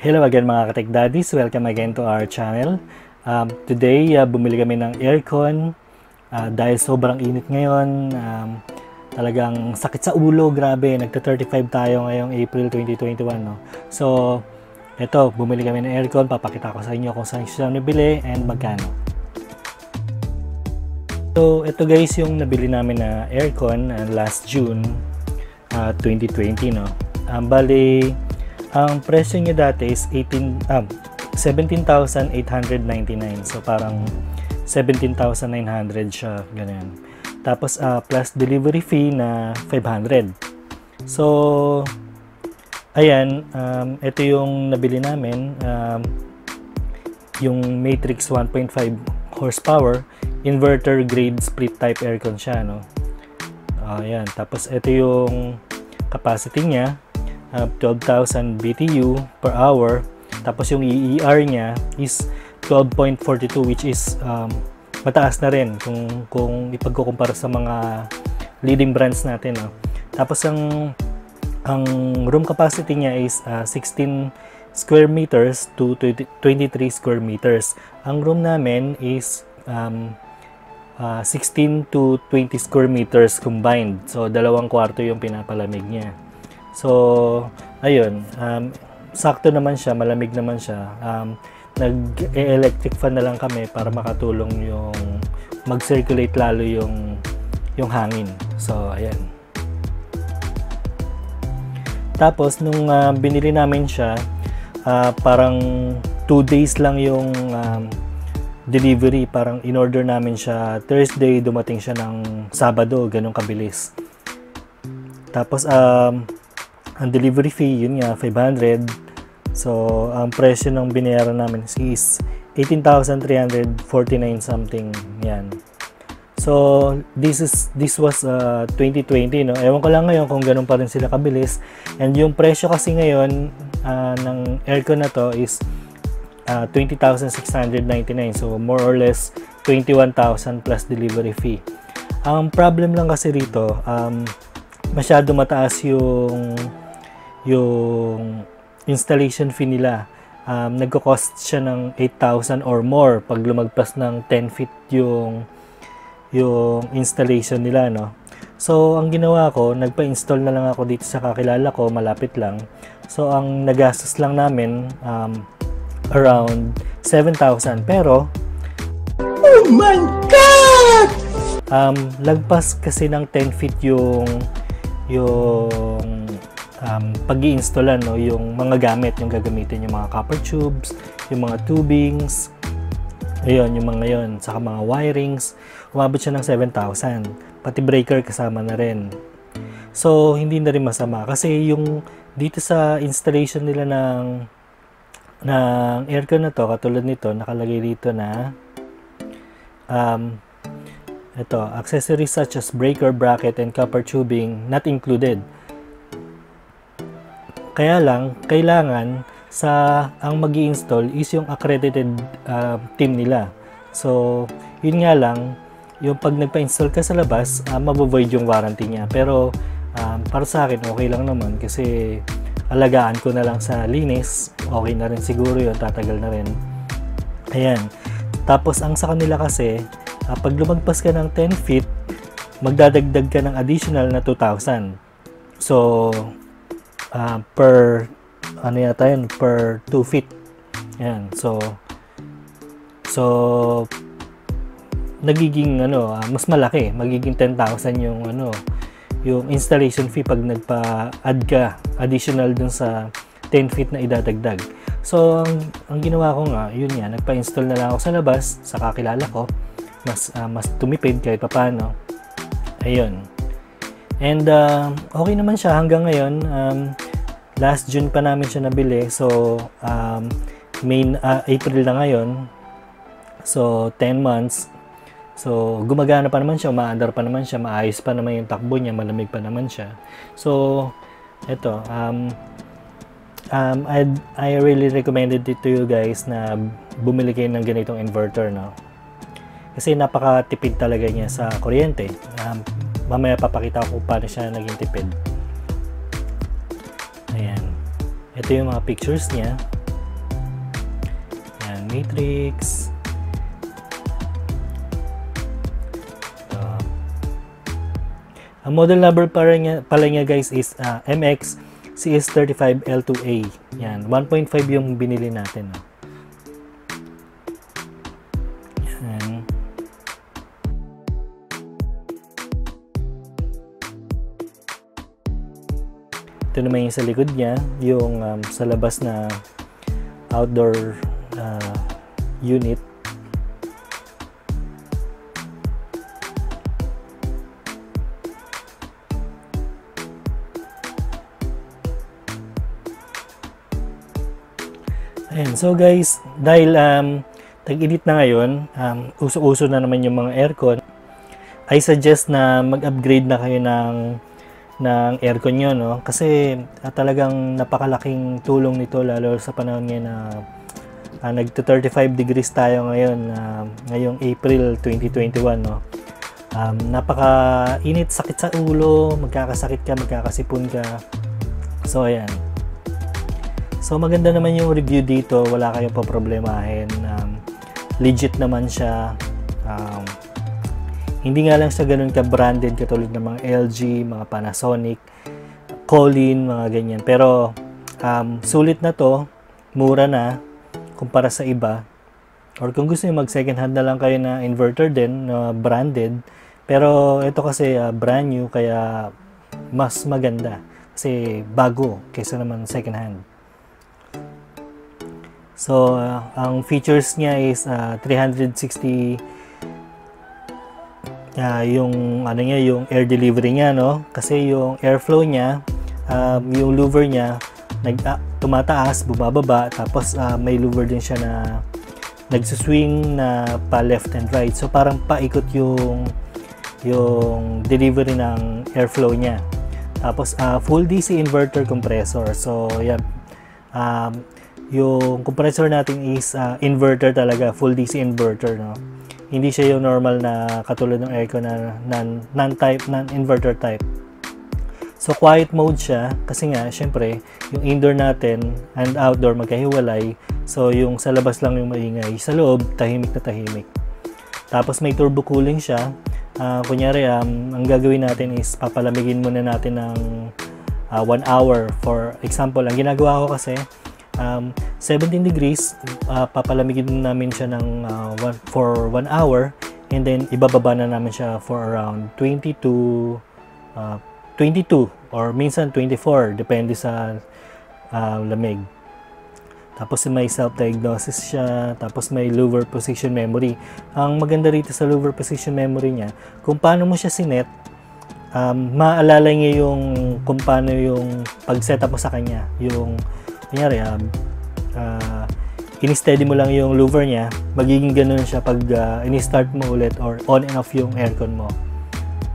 Hello again mga Katek Daddies, welcome again to our channel. Um, today, uh, bumili kami ng aircon uh, dahil sobrang init ngayon. Um, talagang sakit sa ulo, grabe. Nagta-35 tayo ngayong April 2021. No? So, eto, bumili kami ng aircon. Papakita ko sa inyo kung saan siya nabili and magkano. So, ito guys yung nabili namin na aircon uh, last June uh, 2020. No? Um, bali, ang presyo niya dati is 18 um, 17,899. So parang 17,900 siya, ganyan. Tapos uh, plus delivery fee na 500. So ayan, um, ito yung nabili namin. Um, yung Matrix 1.5 horsepower inverter grade split type aircon siya, no. Ayan, tapos ito yung capacity niya uh, 12,000 BTU per hour. Tapos yung EER niya is 12.42 which is um, mataas na rin kung, kung ipagkukumpara sa mga leading brands natin. No? Tapos ang, ang room capacity niya is uh, 16 square meters to 23 square meters. Ang room namin is um, uh, 16 to 20 square meters combined. So, dalawang kwarto yung pinapalamig niya. So, ayun, um, sakto naman siya, malamig naman siya. Um, nag-electric fan na lang kami para makatulong yung mag-circulate lalo yung yung hangin. So, ayan. Tapos, nung uh, binili namin siya, uh, parang 2 days lang yung um, delivery. Parang in-order namin siya Thursday, dumating siya ng Sabado, ganun kabilis. Tapos, um, ang delivery fee, yun nga, 500. So, ang presyo ng binayaran namin is 18,349 something. Yan. So, this is this was uh, 2020, no? Ewan ko lang ngayon kung ganun pa rin sila kabilis. And yung presyo kasi ngayon uh, ng aircon na to is uh, 20,699. So, more or less 21,000 plus delivery fee. Ang problem lang kasi rito, um, masyado mataas yung yung installation fee nila. Um, nagko-cost siya ng 8,000 or more pag lumagpas ng 10 feet yung yung installation nila, no? So, ang ginawa ko, nagpa-install na lang ako dito sa kakilala ko, malapit lang. So, ang nagastos lang namin, um, around 7,000. Pero, Oh my God! um, lagpas kasi ng 10 feet yung yung um, pag installan no, yung mga gamit, yung gagamitin yung mga copper tubes, yung mga tubings, ayun, yung mga yon saka mga wirings, umabot siya ng 7,000. Pati breaker kasama na rin. So, hindi na rin masama. Kasi yung dito sa installation nila ng ng aircon na to, katulad nito, nakalagay dito na um, ito, accessories such as breaker, bracket, and copper tubing not included. Kaya lang, kailangan sa ang mag install is yung accredited uh, team nila. So, yun nga lang, yung pag nagpa-install ka sa labas, uh, mabovoid yung warranty niya. Pero, um, para sa akin, okay lang naman kasi alagaan ko na lang sa linis. Okay na rin siguro yun, tatagal na rin. Ayan. Tapos, ang sa kanila kasi, uh, pag lumagpas ka ng 10 feet, magdadagdag ka ng additional na 2,000. So, uh, per ano yata yun, per 2 feet. Yan. So, so, nagiging ano, uh, mas malaki. Magiging 10,000 yung ano, yung installation fee pag nagpa-add ka additional dun sa 10 feet na idadagdag. So, ang, ang ginawa ko nga, yun nga, nagpa-install na lang ako sa labas, sa kakilala ko. Mas, uh, mas tumipid kahit papano. Ayun. And uh, okay naman siya hanggang ngayon. Um, last June pa namin siya nabili. So, um, May, uh, April na ngayon. So, 10 months. So, gumagana pa naman siya, umaandar pa naman siya, maayos pa naman yung takbo niya, malamig pa naman siya. So, eto, um, um, I, I really recommended it to you guys na bumili kayo ng ganitong inverter, no? Kasi napakatipid talaga niya sa kuryente. Um, mamaya papakita ko paano siya naging tipid. Ayan. Ito yung mga pictures niya. matrix. Uh, ang model number pala niya, pala niya guys is uh, MX CS35L2A. Yan, 1.5 yung binili natin. No? Ito naman yung sa likod niya, yung um, sa labas na outdoor uh, unit. Ayan, so guys, dahil um, tag-init na ngayon, um, uso-uso na naman yung mga aircon, I suggest na mag-upgrade na kayo ng ng aircon nyo, no? Kasi uh, talagang napakalaking tulong nito lalo sa panahon ngayon na uh, nag-35 degrees tayo ngayon, uh, ngayong April 2021, no? Um, napaka-init, sakit sa ulo, magkakasakit ka, magkakasipon ka. So, ayan. So, maganda naman yung review dito, wala kayong pa problemahin. Um, legit naman siya. Um, hindi nga lang siya ganun ka-branded katulad ng mga LG, mga Panasonic, Colin, mga ganyan. Pero um, sulit na to, mura na kumpara sa iba. Or kung gusto niyo mag second hand na lang kayo na inverter din, na uh, branded. Pero ito kasi uh, brand new kaya mas maganda kasi bago kaysa naman second hand. So, uh, ang features niya is uh, 360 uh, yung ano niya, yung air delivery niya, no? Kasi yung airflow niya, um, yung louver niya nag uh, tumataas, bumababa, tapos uh, may louver din siya na nagsuswing na pa left and right. So parang paikot yung yung delivery ng airflow niya. Tapos uh, full DC inverter compressor. So yan. Um, yung compressor natin is uh, inverter talaga, full DC inverter, no? Hindi siya yung normal na katulad ng aircon na non-type, non-inverter type. So, quiet mode siya kasi nga, syempre, yung indoor natin and outdoor magkahiwalay. So, yung sa labas lang yung maingay. Sa loob, tahimik na tahimik. Tapos, may turbo cooling siya. Uh, kunyari, um, ang gagawin natin is papalamigin muna natin ng 1 uh, hour. For example, ang ginagawa ko kasi, um, 17 degrees, uh, papalamigin namin siya ng uh, one, for 1 hour and then ibababa na namin siya for around 20 to uh, 22 or minsan 24 depende sa uh, lamig. Tapos may self-diagnosis siya, tapos may lower position memory. Ang maganda rito sa lower position memory niya, kung paano mo siya sinet, um, maalala niya yung kung paano yung pag-setup mo sa kanya, yung kunyari, um, uh, in-steady mo lang yung louver niya, magiging ganun siya pag uh, in-start mo ulit or on and off yung aircon mo.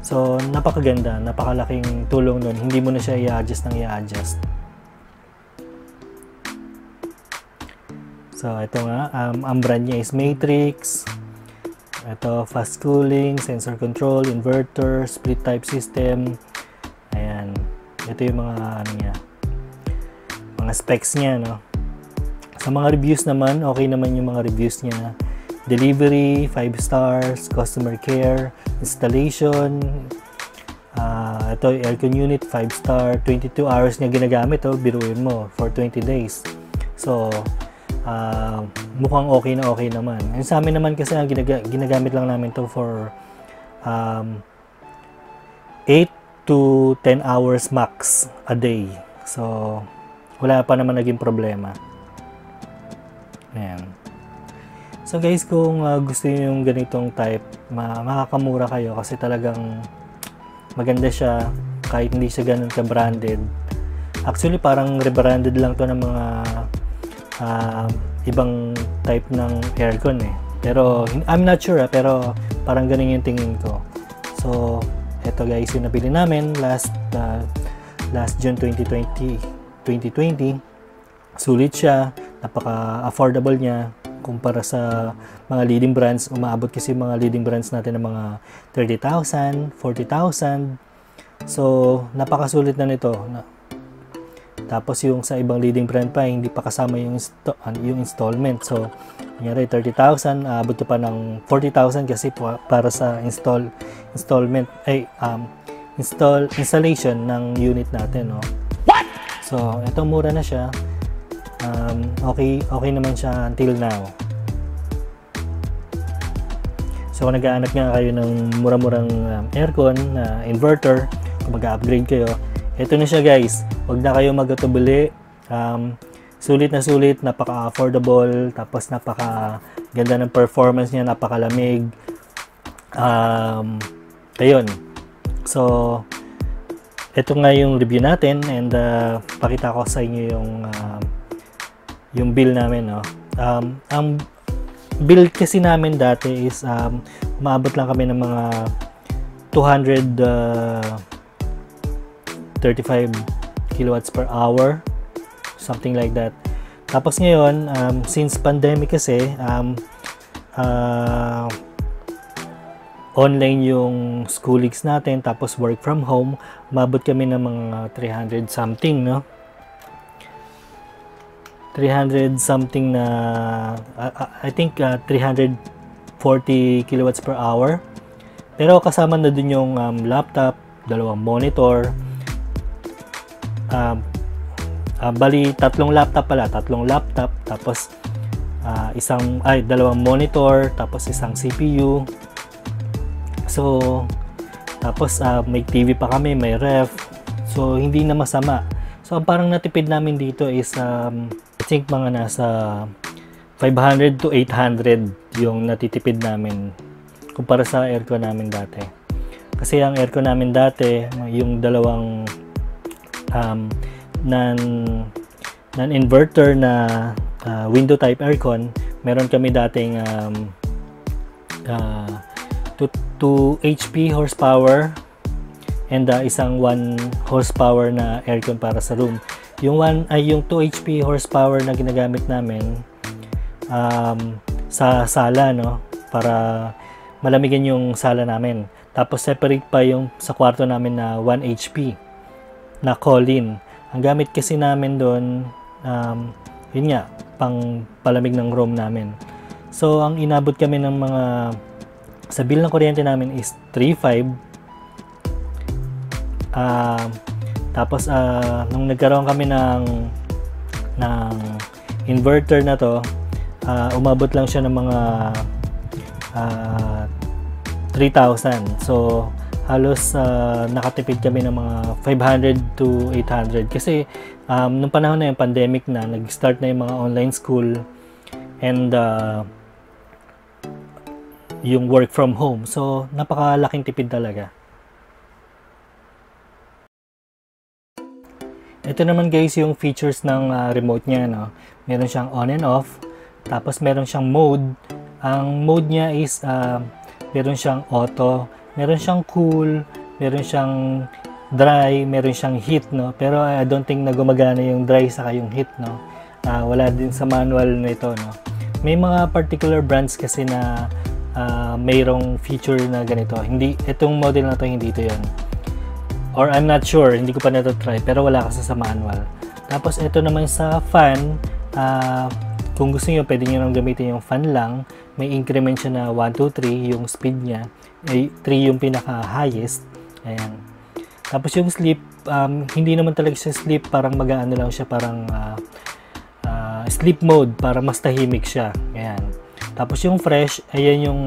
So, napakaganda, napakalaking tulong nun. Hindi mo na siya i-adjust ng i-adjust. So, ito nga, um, ang brand niya is Matrix. Ito, fast cooling, sensor control, inverter, split type system. Ayan. Ito yung mga ano niya, mga specs niya, no? Sa mga reviews naman, okay naman yung mga reviews niya. Delivery, 5 stars, customer care, installation, uh, ito aircon unit, 5 star, 22 hours niya ginagamit, oh, biruin mo, for 20 days. So, uh, mukhang okay na okay naman. And sa amin naman kasi, ang ginaga- ginagamit lang namin to for um, 8 to 10 hours max a day. So, wala pa naman naging problema. Ayan. So guys, kung uh, gusto niyo yung ganitong type, ma makakamura kayo kasi talagang maganda siya kahit hindi siya ganun ka-branded. Actually, parang rebranded lang to ng mga uh, ibang type ng aircon eh. Pero, I'm not sure ah, pero parang ganun yung tingin ko. So, eto guys, yung nabili namin last uh, last June 2020 2020. Sulit siya, napaka-affordable niya kumpara sa mga leading brands. Umaabot kasi mga leading brands natin ng mga 30,000, 40,000. So, napakasulit na nito. Tapos yung sa ibang leading brand pa, hindi pa kasama yung, insto- ano, yung installment. So, kunyari 30,000, aabot uh, pa ng 40,000 kasi pa, para sa install installment ay um, install installation ng unit natin, no. So, ito mura na siya. Um, okay, okay naman siya until now. So, kung nag-aanap nga kayo ng mura-murang um, aircon na uh, inverter, kung mag-upgrade kayo, ito na siya guys. Huwag na kayo magatubuli. Um, sulit na sulit, napaka-affordable, tapos napaka-ganda ng performance niya, napakalamig. Um, ayun. So, ito nga yung review natin and uh, pakita ko sa inyo yung uh, yung bill namin, no. Um, ang bill kasi namin dati is um, umabot lang kami ng mga 200 uh, 35 kilowatts per hour something like that tapos ngayon um, since pandemic kasi um, uh, online yung schoolings natin tapos work from home mabot kami ng mga 300 something no? 300 something na I think uh, 340 kilowatts per hour. Pero kasama na din yung um, laptop dalawang monitor. Uh, uh, bali tatlong laptop pala, tatlong laptop tapos uh, isang ay dalawang monitor tapos isang CPU. So tapos uh, may TV pa kami, may ref. So hindi na masama. So ang parang natipid namin dito is um, I think mga nasa 500 to 800 yung natitipid namin kumpara sa aircon namin dati. Kasi ang aircon namin dati, yung dalawang um, non non-inverter na uh, window type aircon, meron kami dating um, uh, 2, 2 HP horsepower and uh, isang 1 horsepower na aircon para sa room. Yung 1 ay yung 2 HP horsepower na ginagamit namin um, sa sala no para malamigan yung sala namin. Tapos separate pa yung sa kwarto namin na 1 HP na call-in. Ang gamit kasi namin doon, um, yun nga, pang palamig ng room namin. So, ang inabot kami ng mga, sa bill ng kuryente namin is 3.5. Uh, tapos, uh, nung nagkaroon kami ng, ng inverter na to, uh, umabot lang siya ng mga uh, 3,000. So, halos uh, nakatipid kami ng mga 500 to 800 kasi um, nung panahon na yung pandemic na nag-start na yung mga online school and uh, yung work from home so napakalaking tipid talaga ito naman guys yung features ng uh, remote niya no meron siyang on and off tapos meron siyang mode ang mode niya is uh, meron siyang auto meron siyang cool, meron siyang dry, meron siyang heat, no? Pero I don't think na gumagana yung dry sa yung heat, no? Uh, wala din sa manual nito, no? May mga particular brands kasi na uh, mayroong feature na ganito. Hindi, itong model na to, hindi ito yan. Or I'm not sure, hindi ko pa na try, pero wala kasi sa manual. Tapos ito naman sa fan, uh, kung gusto niyo pwede niyo nang gamitin yung fan lang. May increment siya na 1, 2, 3, yung speed niya ay 3 yung pinaka highest ayan tapos yung sleep um, hindi naman talaga siya sleep parang mag-aano lang siya parang uh, uh, sleep mode para mas tahimik siya ayan tapos yung fresh ayan yung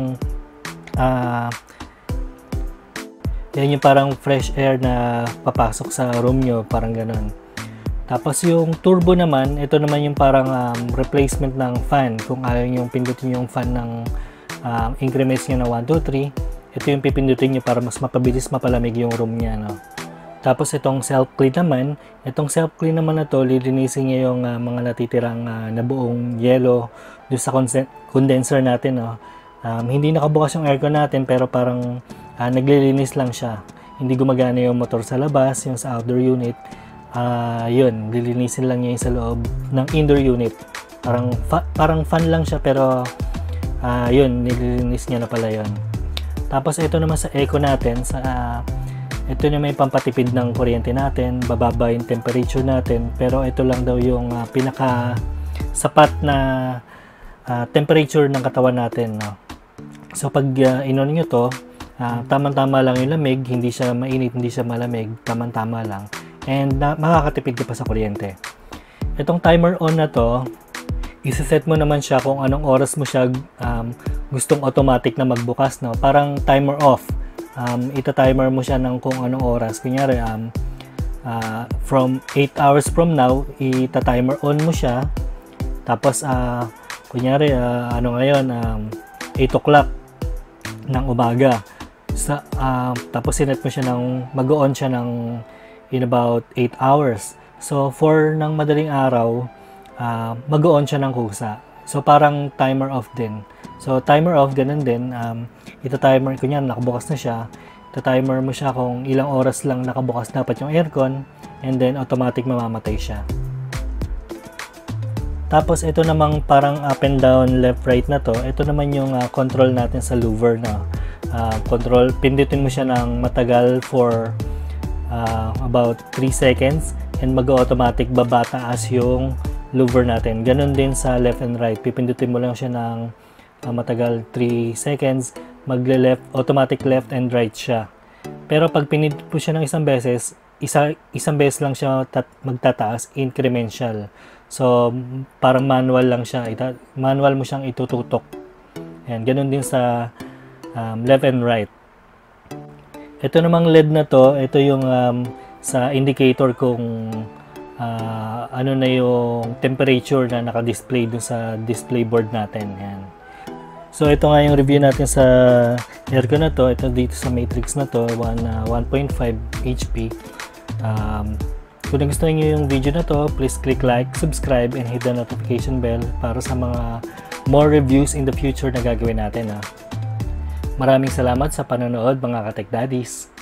uh, yan yung parang fresh air na papasok sa room nyo parang ganun tapos yung turbo naman ito naman yung parang um, replacement ng fan kung ayaw nyo pindutin yung fan ng um, increments nyo na 1, 2, 3 ito yung pipindutin nyo para mas mapabilis mapalamig yung room niya. No? Tapos itong self-clean naman, itong self-clean naman na to, lilinisin niya yung uh, mga natitirang uh, nabuong yelo doon sa condenser natin. No? Um, hindi nakabukas yung aircon natin pero parang uh, naglilinis lang siya. Hindi gumagana yung motor sa labas, yung sa outdoor unit. Uh, yun, lilinisin lang niya yung sa loob ng indoor unit. Parang, fa- parang fun lang siya pero uh, yun, nililinis niya na pala yun. Tapos ito naman sa eco natin, sa uh, Ito na may pampatipid ng kuryente natin, bababa yung temperature natin, pero ito lang daw yung ah, pinaka sapat na ah, temperature ng katawan natin. No? So pag uh, inon nyo to, ah, tamang-tama lang yung lamig, hindi siya mainit, hindi siya malamig, tamang-tama lang. And na, makakatipid ka pa sa kuryente. Itong timer on na to, isa-set mo naman siya kung anong oras mo siya um, gustong automatic na magbukas. No? Parang timer off. Um, ita-timer mo siya ng kung anong oras. Kunyari, um, ah, from 8 hours from now, ita-timer on mo siya. Tapos, ah, kunyari, ah, ano ngayon, um, 8 o'clock ng umaga. Sa, ah, tapos sinet mo siya ng, mag-on siya ng in about 8 hours. So, for ng madaling araw, ah, mag-on siya ng kusa. So, parang timer off din. So, timer off, ganun din. Um, ito timer, kunyan, nakabukas na siya. Ito timer mo siya kung ilang oras lang nakabukas dapat yung aircon. And then, automatic mamamatay siya. Tapos ito namang parang up and down, left right na to. Ito naman yung ah, control natin sa louver na ah, control. Pindutin mo siya ng matagal for ah, about 3 seconds and mag-automatic babataas yung louver natin. Ganon din sa left and right. Pipindutin mo lang siya ng ah, matagal 3 seconds, magle-left, automatic left and right siya. Pero pag pinindot mo siya ng isang beses, isa, isang beses lang siya tat, magtataas, incremental. So, parang manual lang siya. Ita, manual mo siyang itututok. Ayan, ganun din sa um, left and right. Ito namang LED na to, ito yung um, sa indicator kung ah, ano na yung temperature na naka-display dun sa display board natin. Ayan. So ito nga yung review natin sa aircon na to. Ito dito sa matrix na to, one, ah, 1.5 HP. Um, kung nagustuhan niyo yung video na to, please click like, subscribe, and hit the notification bell para sa mga more reviews in the future na gagawin natin. Ha. Maraming salamat sa panonood mga Katek Daddies.